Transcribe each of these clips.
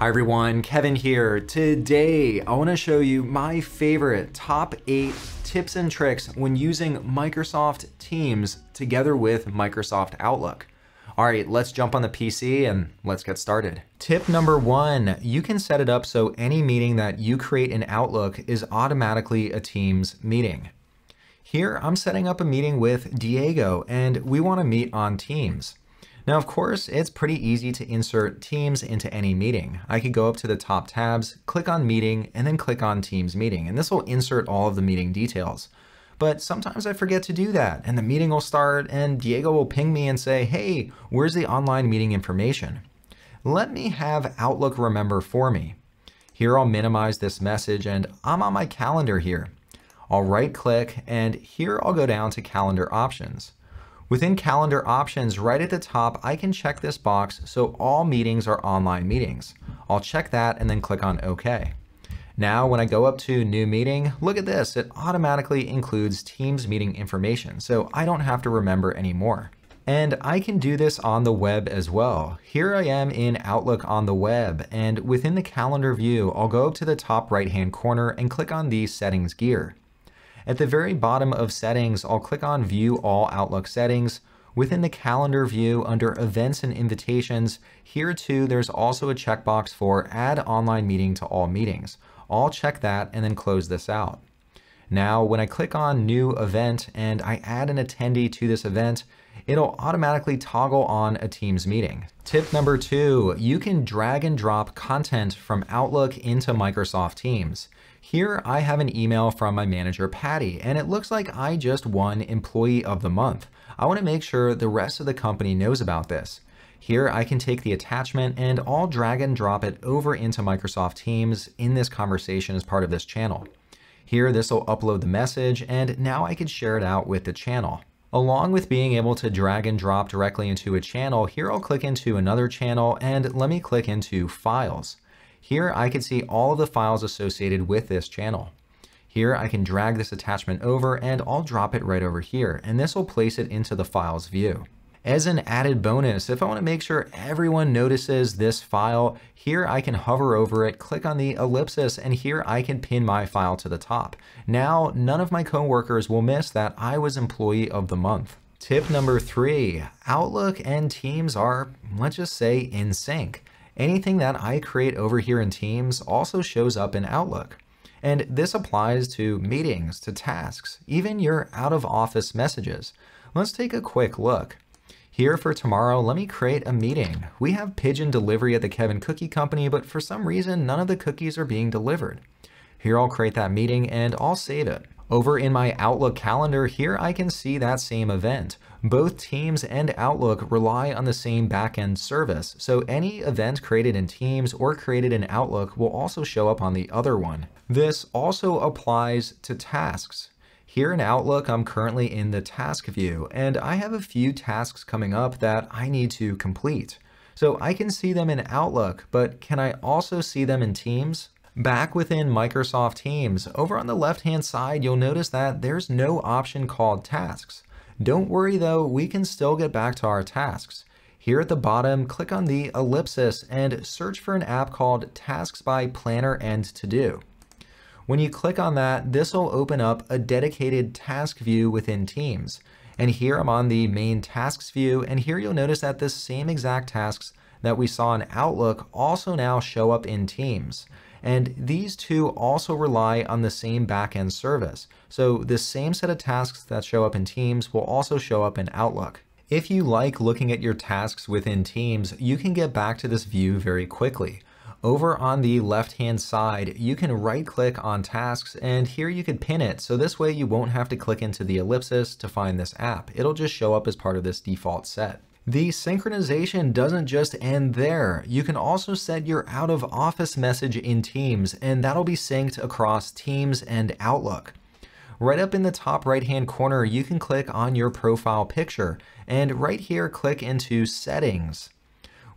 Hi everyone, Kevin here. Today, I wanna show you my favorite top eight tips and tricks when using Microsoft Teams together with Microsoft Outlook. All right, let's jump on the PC and let's get started. Tip number one, you can set it up so any meeting that you create in Outlook is automatically a Teams meeting. Here, I'm setting up a meeting with Diego and we wanna meet on Teams. Now, of course, it's pretty easy to insert Teams into any meeting. I could go up to the top tabs, click on Meeting, and then click on Teams Meeting, and this will insert all of the meeting details. But sometimes I forget to do that, and the meeting will start, and Diego will ping me and say, hey, where's the online meeting information? Let me have Outlook remember for me. Here I'll minimize this message, and I'm on my calendar here. I'll right click, and here I'll go down to Calendar Options. Within calendar options, right at the top, I can check this box so all meetings are online meetings. I'll check that and then click on OK. Now, when I go up to new meeting, look at this, it automatically includes Teams meeting information, so I don't have to remember anymore. And I can do this on the web as well. Here I am in Outlook on the web, and within the calendar view, I'll go up to the top right hand corner and click on the settings gear. At the very bottom of settings, I'll click on view all Outlook settings. Within the calendar view under events and invitations, here too there's also a checkbox for add online meeting to all meetings. I'll check that and then close this out. Now, when I click on new event and I add an attendee to this event, it'll automatically toggle on a Teams meeting. Tip number two, you can drag and drop content from Outlook into Microsoft Teams. Here I have an email from my manager, Patty, and it looks like I just won Employee of the Month. I wanna make sure the rest of the company knows about this. Here I can take the attachment and I'll drag and drop it over into Microsoft Teams in this conversation as part of this channel. Here this will upload the message and now I can share it out with the channel. Along with being able to drag and drop directly into a channel, here I'll click into another channel and let me click into Files. Here I can see all of the files associated with this channel. Here I can drag this attachment over and I'll drop it right over here and this will place it into the files view. As an added bonus, if I want to make sure everyone notices this file, here I can hover over it, click on the ellipsis, and here I can pin my file to the top. Now, none of my coworkers will miss that I was employee of the month. Tip number three, Outlook and Teams are, let's just say, in sync. Anything that I create over here in Teams also shows up in Outlook. And this applies to meetings, to tasks, even your out of office messages. Let's take a quick look. Here for tomorrow, let me create a meeting. We have pigeon delivery at the Kevin Cookie Company, but for some reason, none of the cookies are being delivered. Here I'll create that meeting and I'll save it. Over in my Outlook calendar, here I can see that same event. Both Teams and Outlook rely on the same backend service, so any event created in Teams or created in Outlook will also show up on the other one. This also applies to tasks. Here in Outlook, I'm currently in the task view, and I have a few tasks coming up that I need to complete. So I can see them in Outlook, but can I also see them in Teams? Back within Microsoft Teams, over on the left-hand side, you'll notice that there's no option called Tasks. Don't worry though, we can still get back to our tasks. Here at the bottom, click on the ellipsis and search for an app called Tasks by Planner and To Do. When you click on that, this will open up a dedicated task view within Teams. And here I'm on the main tasks view, and here you'll notice that the same exact tasks that we saw in Outlook also now show up in Teams. And these two also rely on the same backend service. So the same set of tasks that show up in Teams will also show up in Outlook. If you like looking at your tasks within Teams, you can get back to this view very quickly. Over on the left-hand side, you can right-click on tasks and here you could pin it. So this way you won't have to click into the ellipsis to find this app. It'll just show up as part of this default set. The synchronization doesn't just end there. You can also set your out of office message in Teams and that'll be synced across Teams and Outlook. Right up in the top right hand corner, you can click on your profile picture and right here click into settings.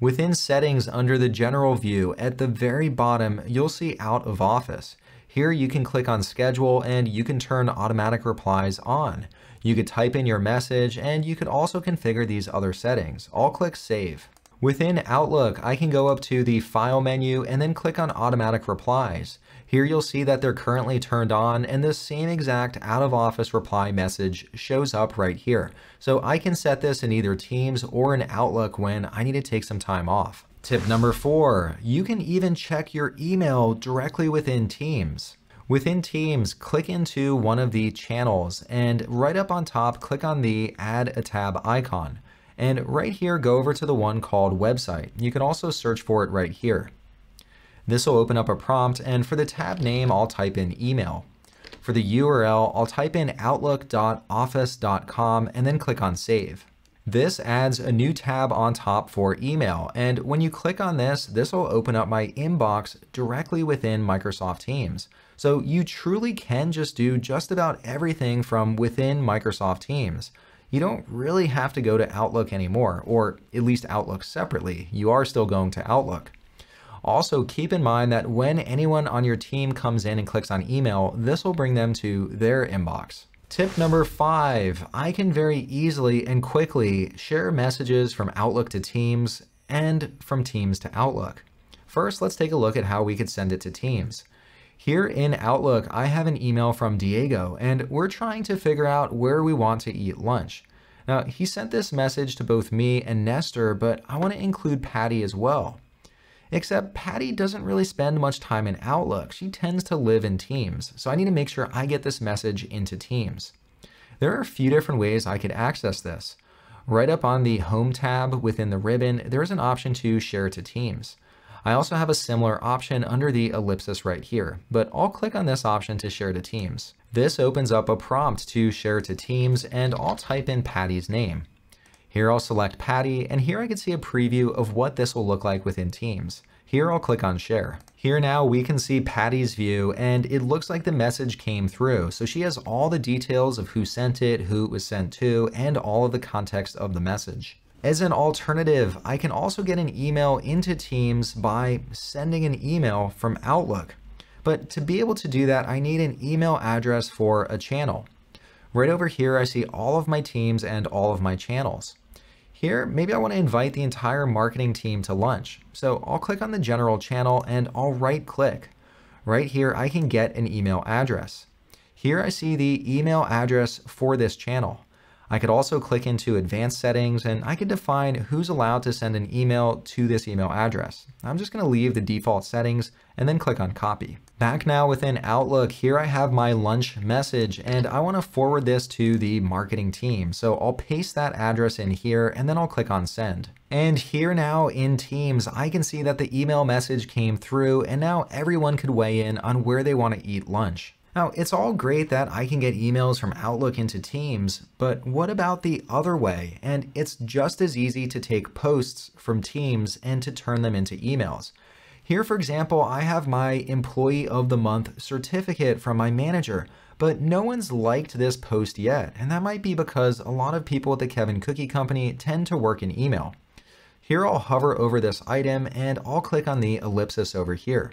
Within settings under the general view at the very bottom, you'll see out of office. Here you can click on schedule and you can turn automatic replies on. You could type in your message and you could also configure these other settings. I'll click save. Within Outlook, I can go up to the File menu and then click on Automatic Replies. Here you'll see that they're currently turned on and the same exact out of office reply message shows up right here. So I can set this in either Teams or in Outlook when I need to take some time off. Tip number four, you can even check your email directly within Teams. Within Teams, click into one of the channels and right up on top, click on the Add a Tab icon. And right here, go over to the one called Website. You can also search for it right here. This will open up a prompt, and for the tab name, I'll type in email. For the URL, I'll type in outlook.office.com and then click on save. This adds a new tab on top for email, and when you click on this, this will open up my inbox directly within Microsoft Teams. So you truly can just do just about everything from within Microsoft Teams. You don't really have to go to Outlook anymore, or at least Outlook separately. You are still going to Outlook. Also, keep in mind that when anyone on your team comes in and clicks on email, this will bring them to their inbox. Tip number five, I can very easily and quickly share messages from Outlook to Teams and from Teams to Outlook. First, let's take a look at how we could send it to Teams. Here in Outlook, I have an email from Diego, and we're trying to figure out where we want to eat lunch. Now, he sent this message to both me and Nestor, but I want to include Patty as well. Except Patty doesn't really spend much time in Outlook. She tends to live in Teams, so I need to make sure I get this message into Teams. There are a few different ways I could access this. Right up on the Home tab within the ribbon, there's an option to share to Teams. I also have a similar option under the ellipsis right here, but I'll click on this option to share to Teams. This opens up a prompt to share to Teams and I'll type in Patty's name. Here I'll select Patty, and here I can see a preview of what this will look like within Teams. Here I'll click on Share. Here now we can see Patty's view, and it looks like the message came through. So she has all the details of who sent it, who it was sent to, and all of the context of the message. As an alternative, I can also get an email into Teams by sending an email from Outlook. But to be able to do that, I need an email address for a channel. Right over here, I see all of my teams and all of my channels. Here, maybe I want to invite the entire marketing team to lunch. So I'll click on the general channel and I'll right click. Right here, I can get an email address. Here I see the email address for this channel. I could also click into advanced settings and I could define who's allowed to send an email to this email address. I'm just going to leave the default settings and then click on copy. Back now within Outlook, here I have my lunch message and I want to forward this to the marketing team. So I'll paste that address in here and then I'll click on send. And here now in Teams, I can see that the email message came through and now everyone could weigh in on where they want to eat lunch. Now, it's all great that I can get emails from Outlook into Teams, but what about the other way? And it's just as easy to take posts from Teams and to turn them into emails. Here, for example, I have my Employee of the Month certificate from my manager, but no one's liked this post yet, and that might be because a lot of people at the Kevin Cookie Company tend to work in email. Here I'll hover over this item and I'll click on the ellipsis over here.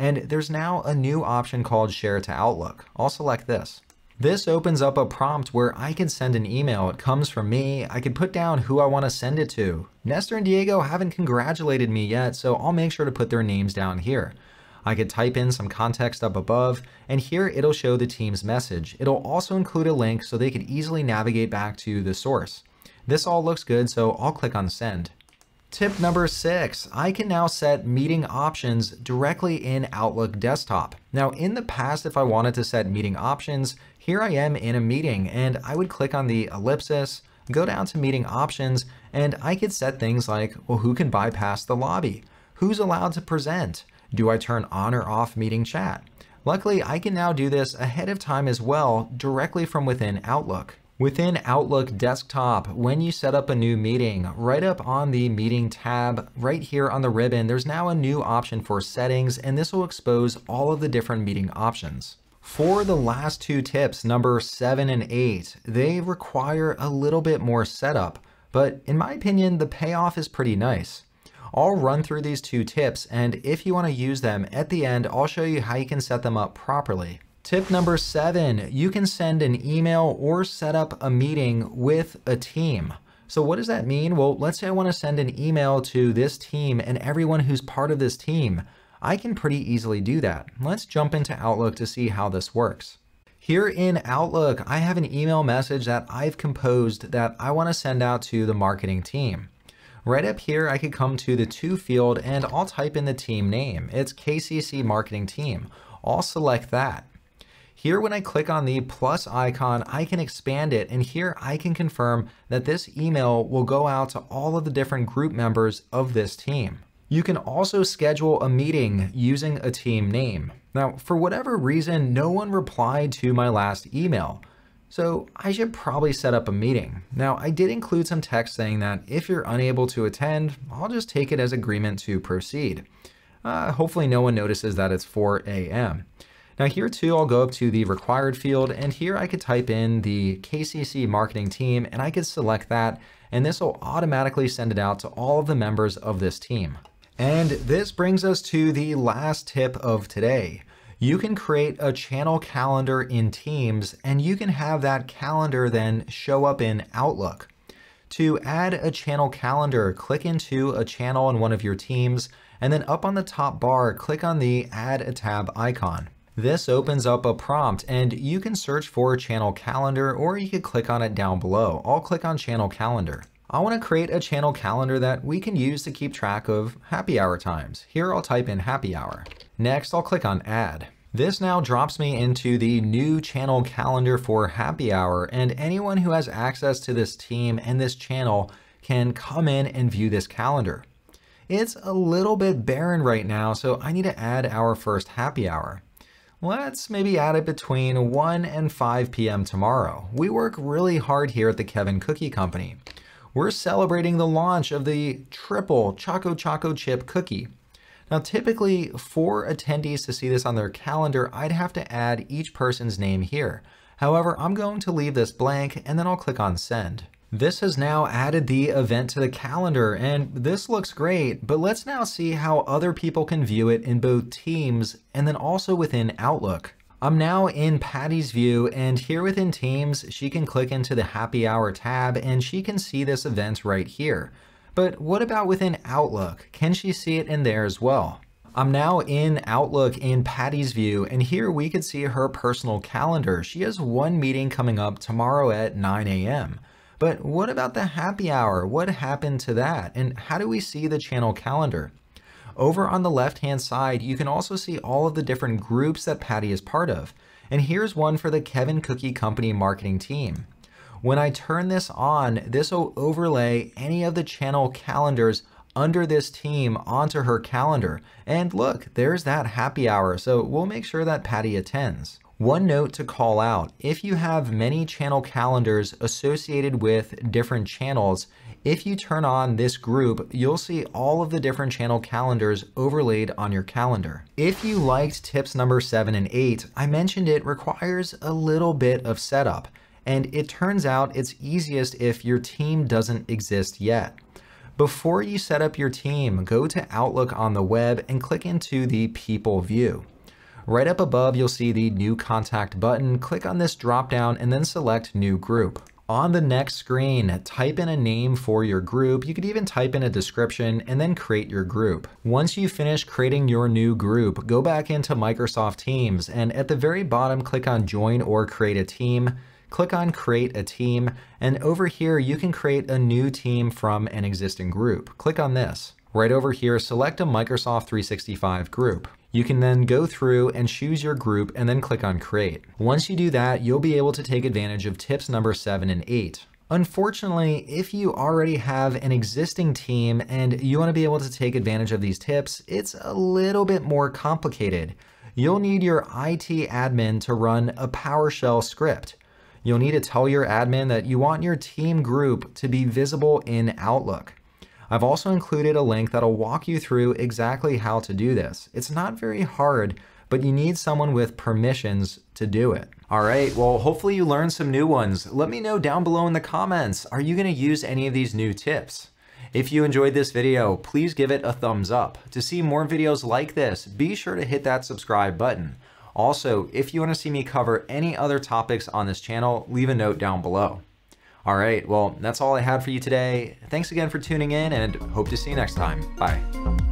And there's now a new option called Share to Outlook. I'll select this. This opens up a prompt where I can send an email. It comes from me. I can put down who I want to send it to. Nestor and Diego haven't congratulated me yet, so I'll make sure to put their names down here. I could type in some context up above, and here it'll show the team's message. It'll also include a link so they could easily navigate back to the source. This all looks good, so I'll click on send. Tip number six, I can now set meeting options directly in Outlook Desktop. Now in the past, if I wanted to set meeting options, here I am in a meeting and I would click on the ellipsis, go down to meeting options, and I could set things like, well, who can bypass the lobby? Who's allowed to present? Do I turn on or off meeting chat? Luckily, I can now do this ahead of time as well, directly from within Outlook. Within Outlook Desktop, when you set up a new meeting, right up on the Meeting tab, right here on the ribbon, there's now a new option for settings, and this will expose all of the different meeting options. For the last two tips, number seven and eight, they require a little bit more setup, but in my opinion, the payoff is pretty nice. I'll run through these two tips, and if you want to use them at the end, I'll show you how you can set them up properly. Tip number seven, you can send an email or set up a meeting with a team. So what does that mean? Well, let's say I want to send an email to this team and everyone who's part of this team. I can pretty easily do that. Let's jump into Outlook to see how this works. Here in Outlook, I have an email message that I've composed that I want to send out to the marketing team. Right up here, I could come to the to field and I'll type in the team name. It's KCC Marketing Team. I'll select that. Here, when I click on the plus icon, I can expand it. And here I can confirm that this email will go out to all of the different group members of this team. You can also schedule a meeting using a team name. Now, for whatever reason, no one replied to my last email. So I should probably set up a meeting. Now, I did include some text saying that if you're unable to attend, I'll just take it as agreement to proceed. Uh, hopefully no one notices that it's 4 a.m. Now here too, I'll go up to the required field and here I could type in the KCC marketing team and I could select that and this will automatically send it out to all of the members of this team. And this brings us to the last tip of today. You can create a channel calendar in Teams and you can have that calendar then show up in Outlook. To add a channel calendar, click into a channel in one of your teams and then up on the top bar, click on the Add a Tab icon. This opens up a prompt and you can search for channel calendar or you could click on it down below. I'll click on channel calendar. I want to create a channel calendar that we can use to keep track of happy hour times. Here I'll type in happy hour. Next, I'll click on add. This now drops me into the new channel calendar for happy hour and anyone who has access to this team and this channel can come in and view this calendar. It's a little bit barren right now, so I need to add our first happy hour. Let's maybe add it between 1 and 5 p.m. tomorrow. We work really hard here at the Kevin Cookie Company we're celebrating the launch of the triple Choco Choco Chip cookie. Now, typically for attendees to see this on their calendar, I'd have to add each person's name here. However, I'm going to leave this blank and then I'll click on send. This has now added the event to the calendar and this looks great, but let's now see how other people can view it in both Teams and then also within Outlook. I'm now in Patty's view and here within Teams, she can click into the happy hour tab and she can see this event right here. But what about within Outlook? Can she see it in there as well? I'm now in Outlook in Patty's view, and here we could see her personal calendar. She has one meeting coming up tomorrow at 9 a.m. But what about the happy hour? What happened to that? And how do we see the channel calendar? Over on the left-hand side, you can also see all of the different groups that Patty is part of. And here's one for the Kevin Cookie Company marketing team. When I turn this on, this will overlay any of the channel calendars under this team onto her calendar. And look, there's that happy hour, so we'll make sure that Patty attends. One note to call out, if you have many channel calendars associated with different channels, if you turn on this group, you'll see all of the different channel calendars overlaid on your calendar. If you liked tips number seven and eight, I mentioned it requires a little bit of setup, and it turns out it's easiest if your team doesn't exist yet. Before you set up your team, go to Outlook on the web and click into the People view. Right up above, you'll see the New Contact button. Click on this drop down and then select New Group. On the next screen, type in a name for your group. You could even type in a description and then create your group. Once you finish creating your new group, go back into Microsoft Teams and at the very bottom, click on Join or Create a Team. Click on Create a Team, and over here, you can create a new team from an existing group. Click on this. Right over here, select a Microsoft 365 group. You can then go through and choose your group and then click on create. Once you do that, you'll be able to take advantage of tips number seven and eight. Unfortunately, if you already have an existing team and you want to be able to take advantage of these tips, it's a little bit more complicated. You'll need your IT admin to run a PowerShell script. You'll need to tell your admin that you want your team group to be visible in Outlook. I've also included a link that'll walk you through exactly how to do this. It's not very hard, but you need someone with permissions to do it. All right, well, hopefully you learned some new ones. Let me know down below in the comments, are you gonna use any of these new tips? If you enjoyed this video, please give it a thumbs up. To see more videos like this, be sure to hit that subscribe button. Also, if you wanna see me cover any other topics on this channel, leave a note down below. All right, well, that's all I had for you today. Thanks again for tuning in and hope to see you next time. Bye.